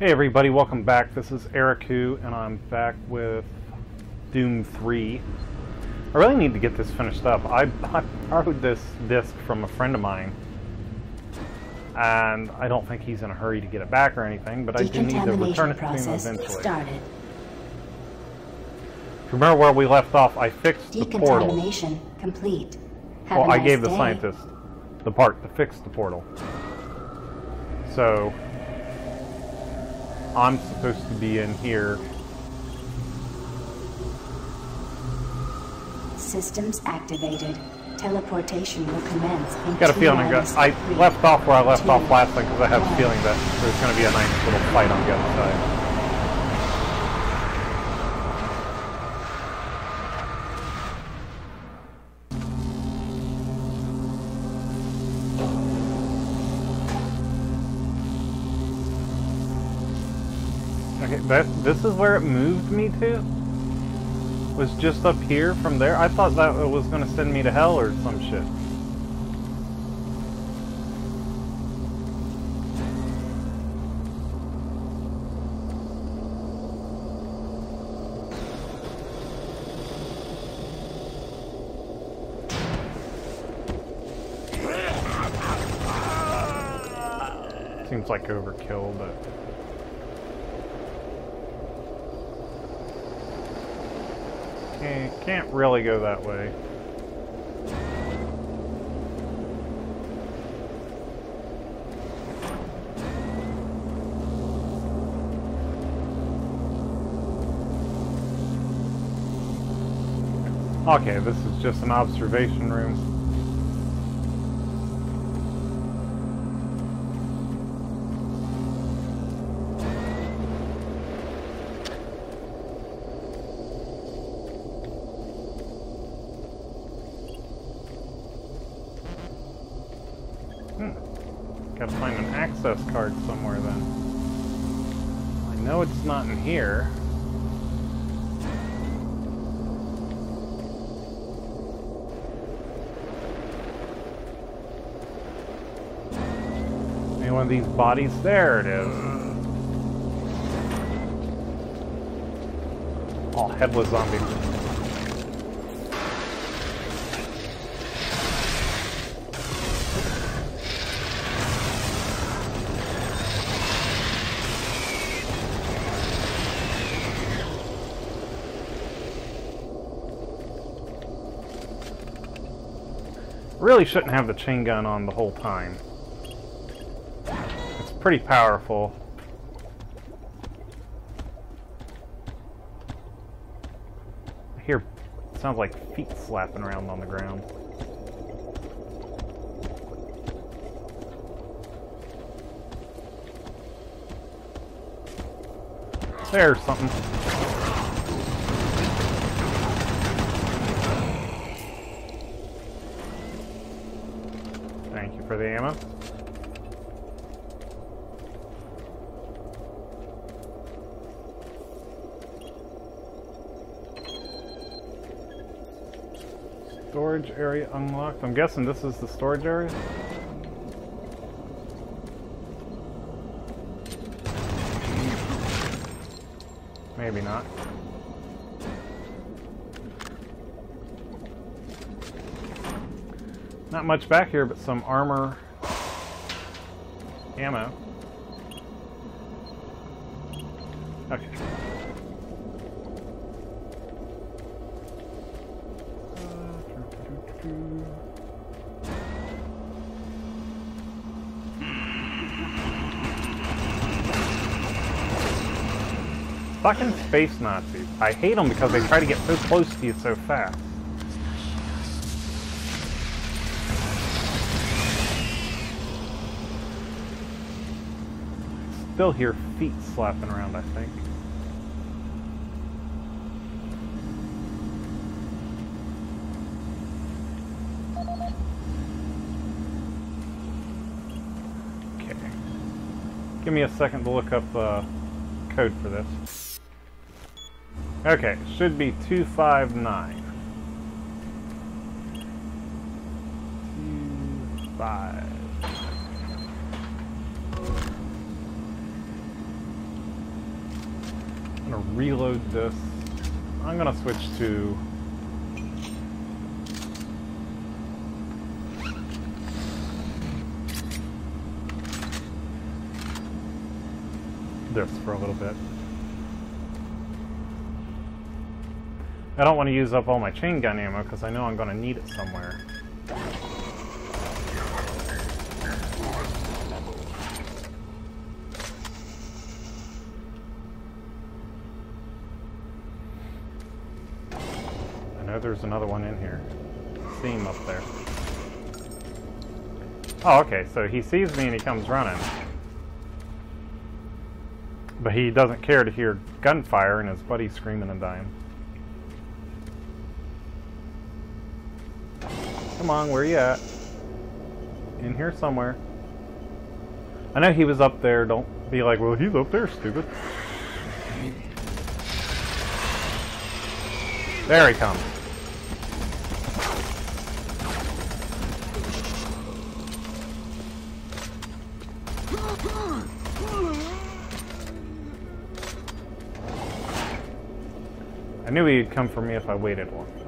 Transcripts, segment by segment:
Hey everybody, welcome back. This is Erikku, and I'm back with Doom 3. I really need to get this finished up. I, I borrowed this disc from a friend of mine, and I don't think he's in a hurry to get it back or anything, but I do need to return it to him eventually. Started. Remember where we left off? I fixed the portal. Decontamination complete. Have Well, a I nice gave the scientist the part to fix the portal. So, I'm supposed to be in here. Systems activated. Teleportation will commence in Got a feeling I, got, I left off where I left two, off last time because I have a feeling that there's going to be a nice little fight on the other side. Okay, that this is where it moved me to? Was just up here from there? I thought that it was going to send me to hell or some shit. Seems like overkill, but... Okay, can't really go that way. Okay, this is just an observation room. Gotta find an access card somewhere then. I know it's not in here. Any one of these bodies? There it is. All headless zombies. Really shouldn't have the chain gun on the whole time. It's pretty powerful. I hear sounds like feet slapping around on the ground. There's something. Thank you for the ammo. Storage area unlocked. I'm guessing this is the storage area? Maybe not. Not much back here, but some armor ammo. Okay. Fucking space Nazis. I hate them because they try to get so close to you so fast. Still hear feet slapping around, I think. Okay. Give me a second to look up uh, code for this. Okay, should be 259. Two, five. gonna reload this. I'm gonna switch to this for a little bit. I don't want to use up all my chain gun ammo because I know I'm going to need it somewhere. I know there's another one in here. See him up there. Oh, okay, so he sees me and he comes running. But he doesn't care to hear gunfire and his buddy screaming and dying. Come on, where you at? In here somewhere. I know he was up there. Don't be like, well, he's up there, stupid. There he comes. I knew he'd come for me if I waited long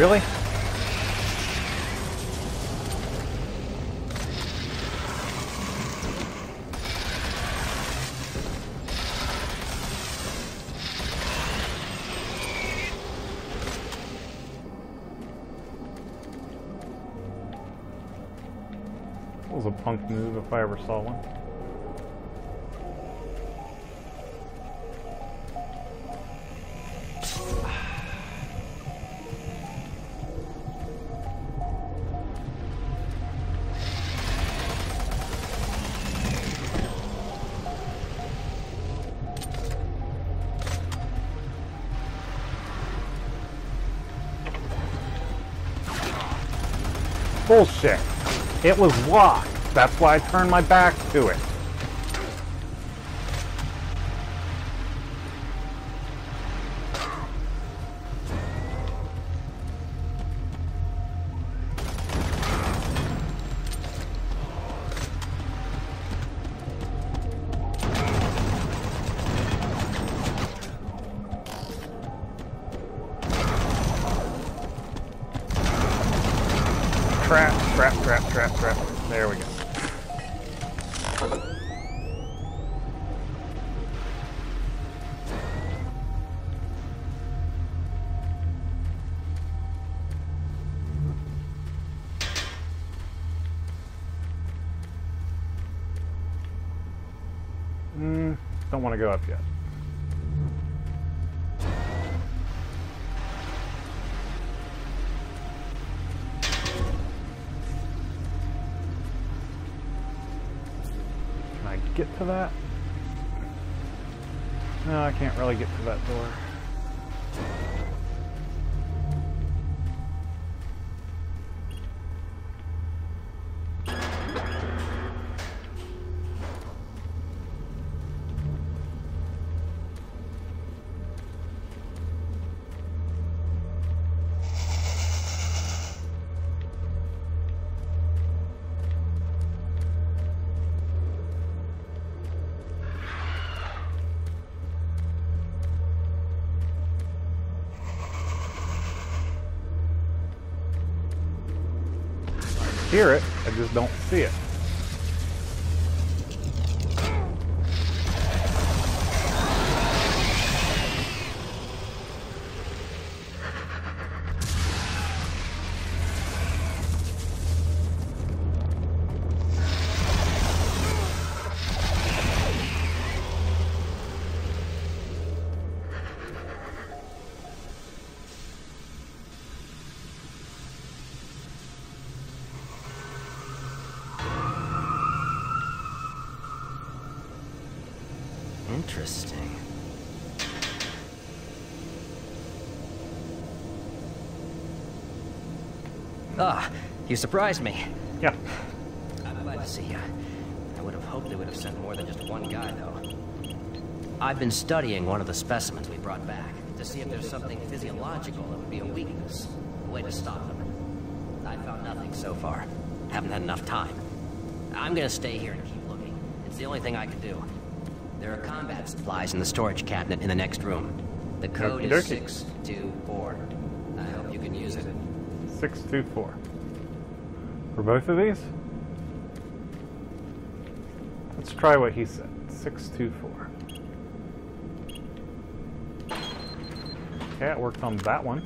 Really? That was a punk move if I ever saw one. Bullshit. It was locked. That's why I turned my back to it. Don't want to go up yet. Can I get to that? No, I can't really get to that door. Hear it, I just don't see it. You surprised me. Yeah. I'm glad to see you. I would have hoped they would have sent more than just one guy, though. I've been studying one of the specimens we brought back to see if there's something physiological that would be a weakness, a way to stop them. I found nothing so far. Haven't had enough time. I'm gonna stay here and keep looking. It's the only thing I can do. There are combat supplies in the storage cabinet in the next room. The code is Okey-dokey. 624. I hope you can use it. 624. For both of these? Let's try what he said. 624. Okay, it worked on that one.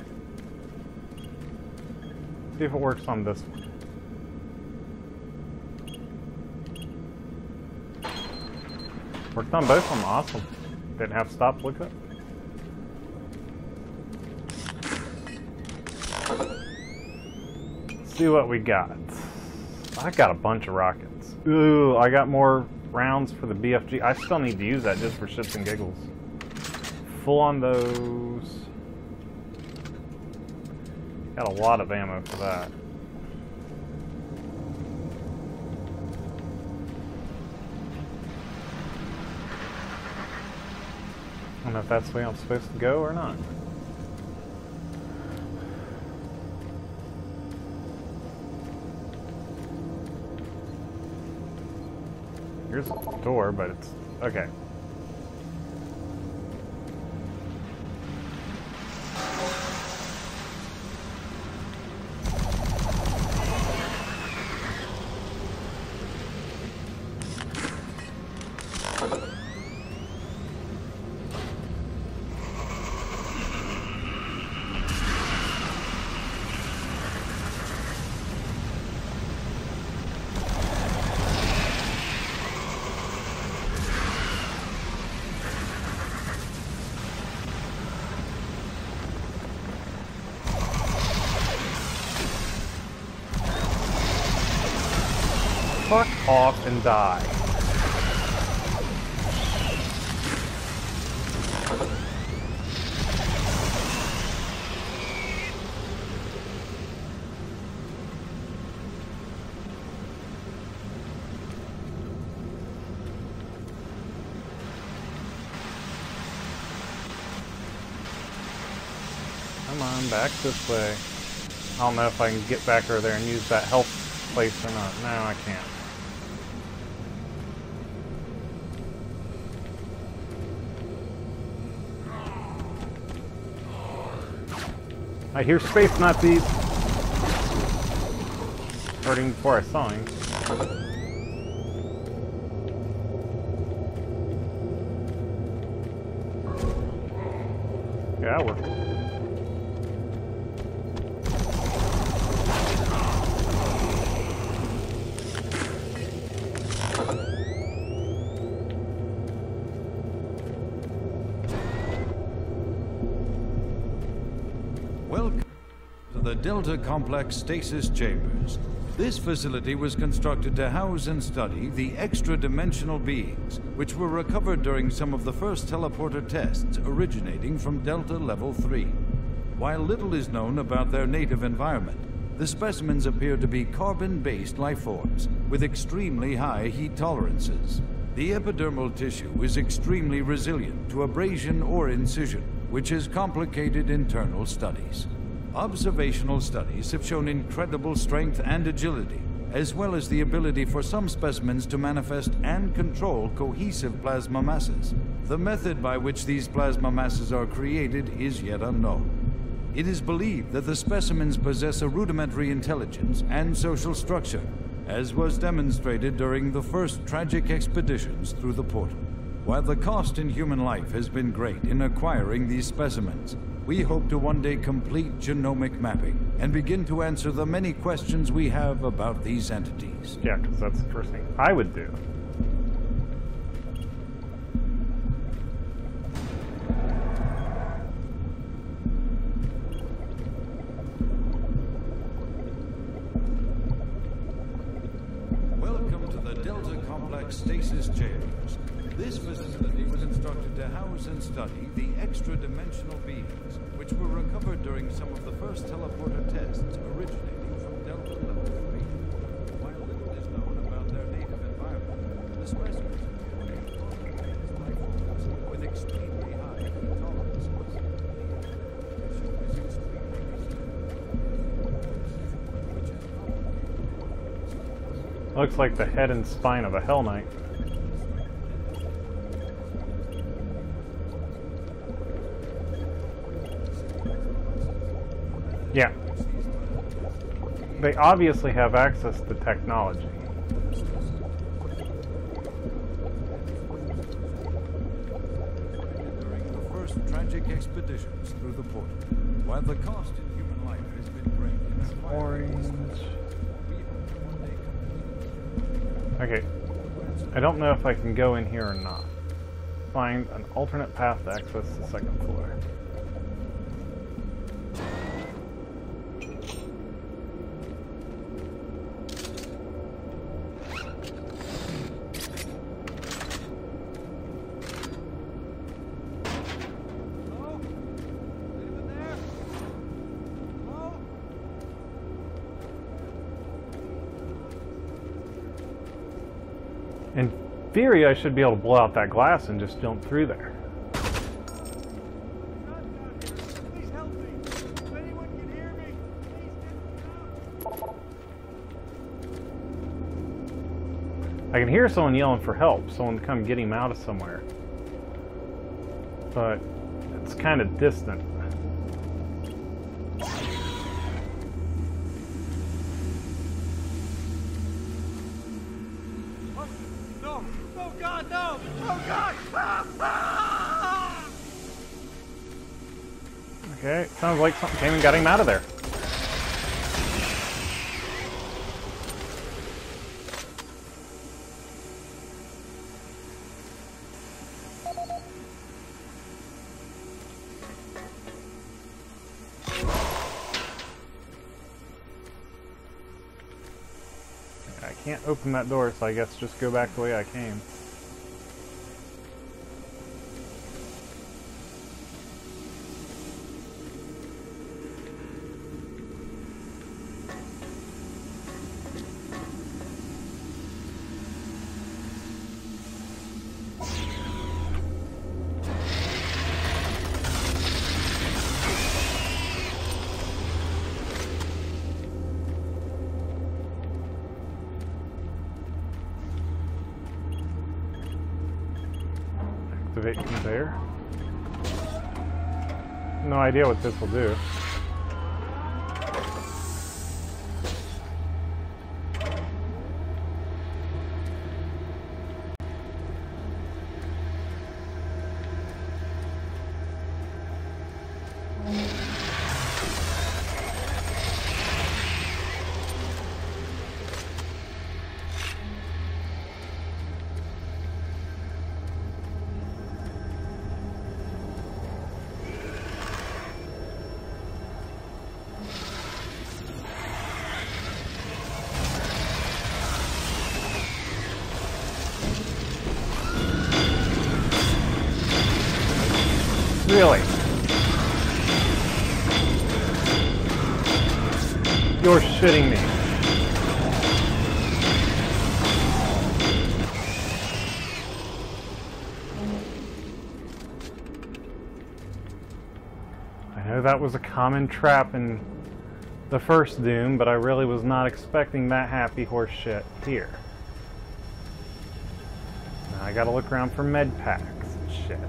See if it works on this one. Worked on both of them, awesome. Didn't have to stop, look up. see what we got. I got a bunch of rockets. Ooh, I got more rounds for the BFG. I still need to use that just for shits and giggles. Full on those. Got a lot of ammo for that. I don't know if that's the way I'm supposed to go or not. Here's a door, but it's okay. Fuck off and die. Come on, back this way. I don't know if I can get back over there and use that health place or not. No, I can't. I hear space Nazis. Starting before I saw him. Yeah, that worked. Delta Complex Stasis Chambers. This facility was constructed to house and study the extra-dimensional beings, which were recovered during some of the first teleporter tests originating from Delta Level 3. While little is known about their native environment, the specimens appear to be carbon-based life forms with extremely high heat tolerances. The epidermal tissue is extremely resilient to abrasion or incision, which has complicated internal studies. Observational studies have shown incredible strength and agility, as well as the ability for some specimens to manifest and control cohesive plasma masses. The method by which these plasma masses are created is yet unknown. It is believed that the specimens possess a rudimentary intelligence and social structure, as was demonstrated during the first tragic expeditions through the portal. While the cost in human life has been great in acquiring these specimens, we hope to one day complete genomic mapping and begin to answer the many questions we have about these entities. Yeah, because that's the first thing I would do. Welcome to the Delta Complex Stasis Chambers. This facility was instructed to house and study the extra-dimensional beings, which were recovered during some of the first teleporter tests originating from Delta Level 3. While little is known about their native environment, the specimens with extremely high heat tolerances. Looks like the head and spine of a Hell Knight. Yeah. They obviously have access to technology. during the first tragic expeditions through the portal. While the cost in human life has been great in Orange. we hope to one day complete Okay. I don't know if I can go in here or not. Find an alternate path to access the second floor. Theory, I should be able to blow out that glass and just jump through there. I can hear someone yelling for help, someone come get him out of somewhere. But it's kind of distant. Sounds like something came and got him out of there. I can't open that door, so I guess just go back the way I came. Idea what this will do. common trap in the first Doom, but I really was not expecting that happy horse shit here. Now I gotta look around for med packs and shit.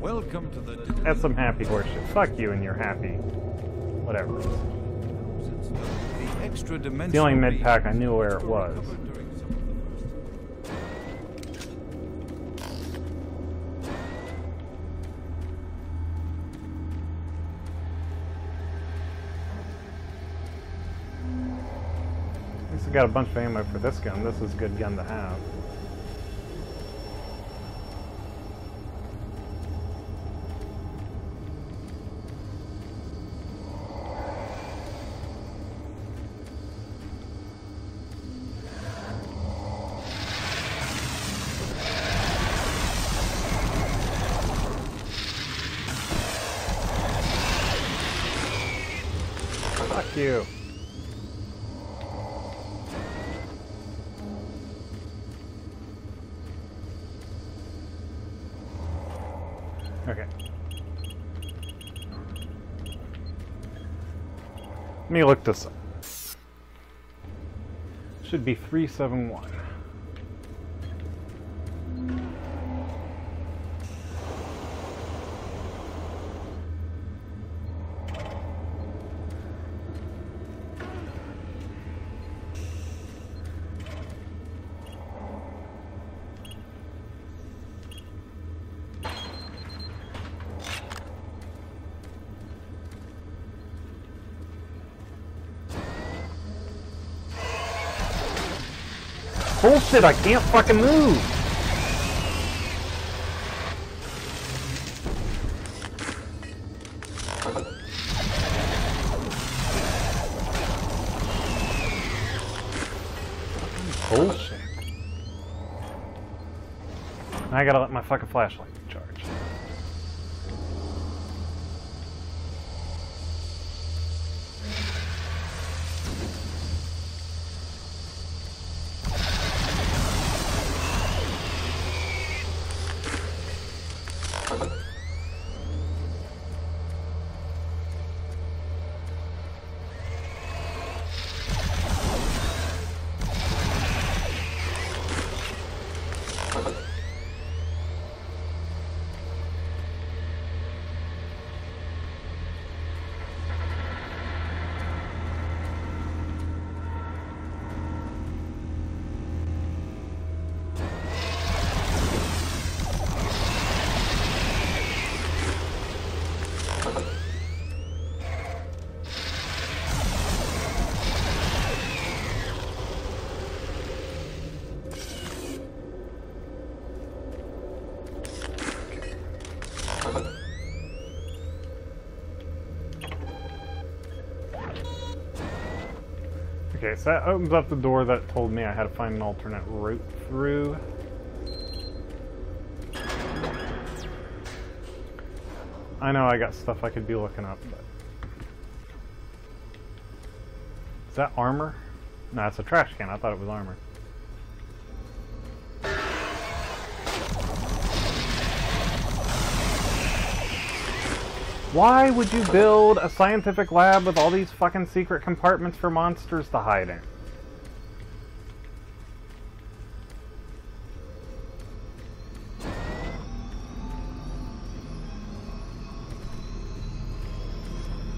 Welcome to the that's some happy horseshit. Fuck you and you're happy. Whatever. the. The only mid pack I knew where it was. At least I got a bunch of ammo for this gun. This is a good gun to have. Fuck you. Okay. Let me look this up. Should be 371. Bullshit, I can't fucking move! Bullshit. I gotta let my fucking flashlight Okay, so that opens up the door that told me I had to find an alternate route through. I know I got stuff I could be looking up, but... Is that armor? No, it's a trash can. I thought it was armor. Why would you build a scientific lab with all these fucking secret compartments for monsters to hide in?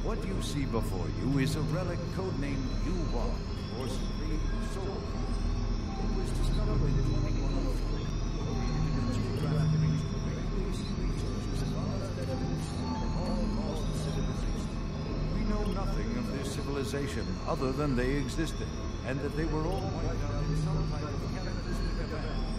What you see before you is a relic other than they existed, and that they were all wiped out in some type of cataclysmic event,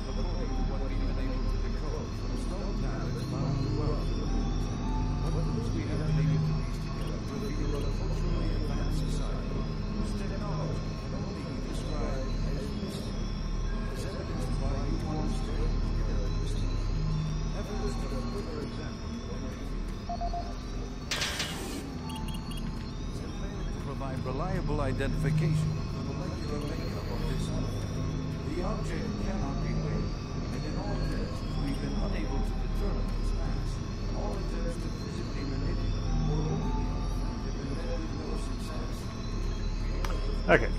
reliable identification the object. Cannot be weighed, and in all tests we've been unable to determine its mass. All attempts to physically manipulate or the have been met with no success. Okay.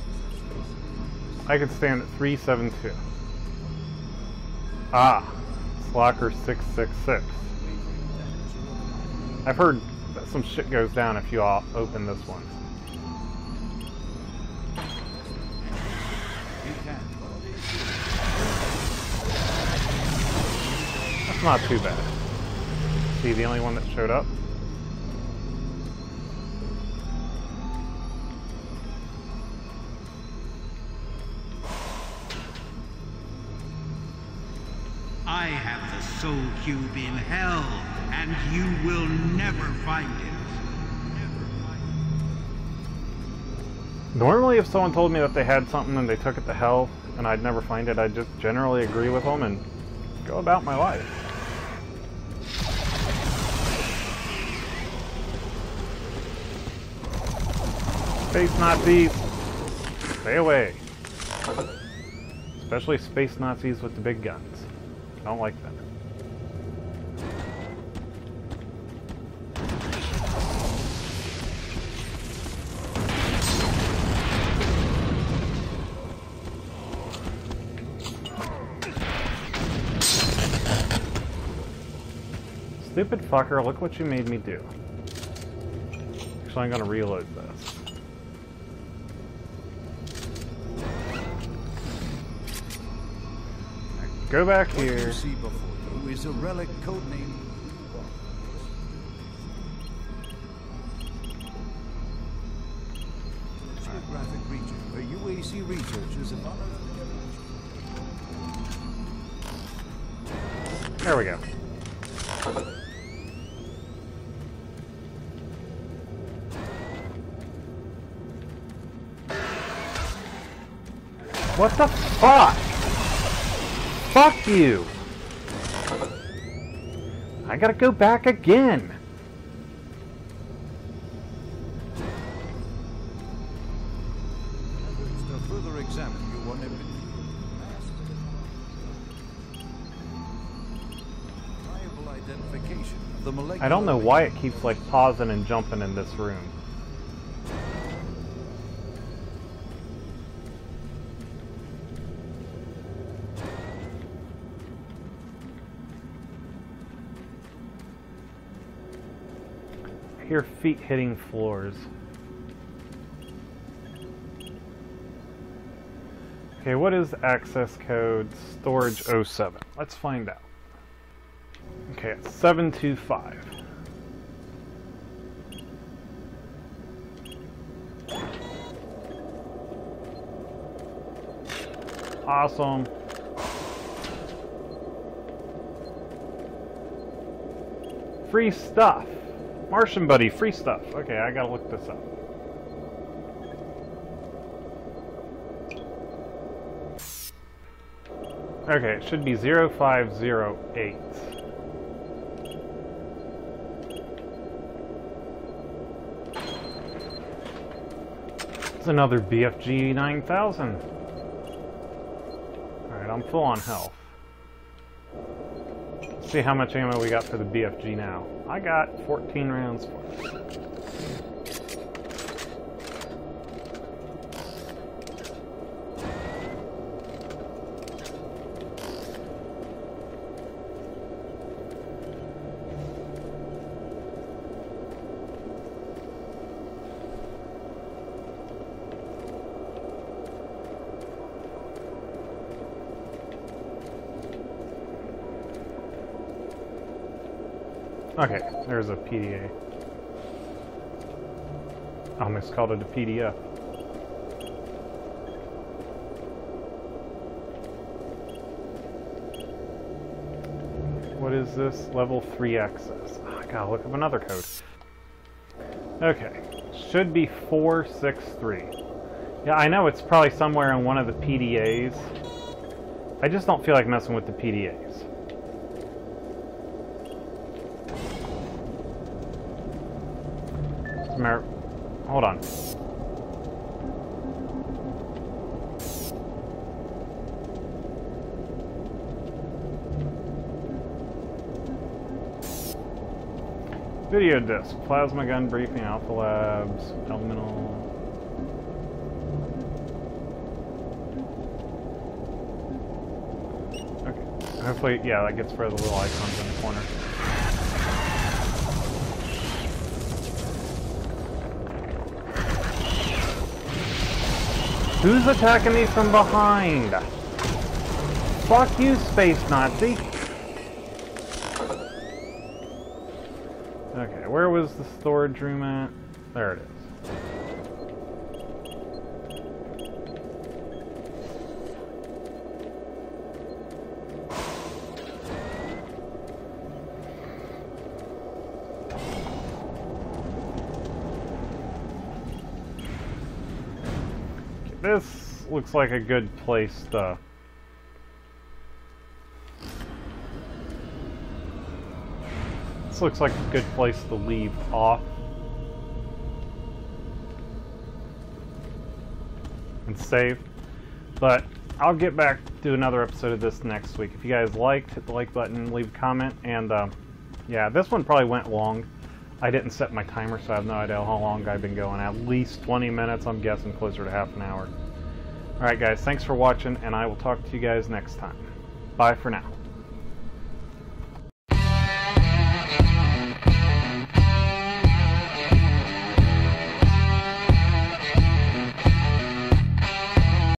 I could stand at 372. Ah, it's locker 666. I've heard that some shit goes down if you all open this one. That's not too bad. See the only one that showed up? I have the soul cube in hell, and you will never find it. Normally, if someone told me that they had something and they took it to hell and I'd never find it, I'd just generally agree with them and go about my life. Space Nazis! Stay away. Especially space Nazis with the big guns. I don't like them. Stupid fucker, look what you made me do. Actually, I'm gonna reload this. Go back What here. you see before you is a relic codenamed geographic region where UAC researchers have unearthed There we go. What the fuck? Fuck you! I gotta go back again! evidence to further examine you on every reliable identification of the molecular I don't know why it keeps like pausing and jumping in this room. Hear feet hitting floors. Okay, what is access code storage 07? Let's find out. Okay, it's 725. Awesome. Free stuff. Martian Buddy, free stuff. Okay, I gotta look this up. Okay, it should be 0508. It's another BFG 9000. Alright, I'm full on health. Let's see how much ammo we got for the BFG now. I got 14 rounds for it. There's a PDA. I almost called it a PDF. What is this? Level 3 access. Ah, I gotta look up another code. Okay, should be 463. Yeah, I know it's probably somewhere in one of the PDAs. I just don't feel like messing with the PDAs. Mer hold on. Video disc, plasma gun briefing, Alpha Labs, elemental. Okay, hopefully, yeah, that gets rid of the little icons in the corner. Who's attacking me from behind? Fuck you, space Nazi. Okay, where was the storage room at? There it is. This looks like a good place to... This looks like a good place to leave off. And save. But I'll get back to another episode of this next week. If you guys liked, hit the like button, leave a comment, and um, yeah, this one probably went long. I didn't set my timer, so I have no idea how long I've been going. At least 20 minutes, I'm guessing closer to half an hour. Alright guys, thanks for watching, and I will talk to you guys next time. Bye for now.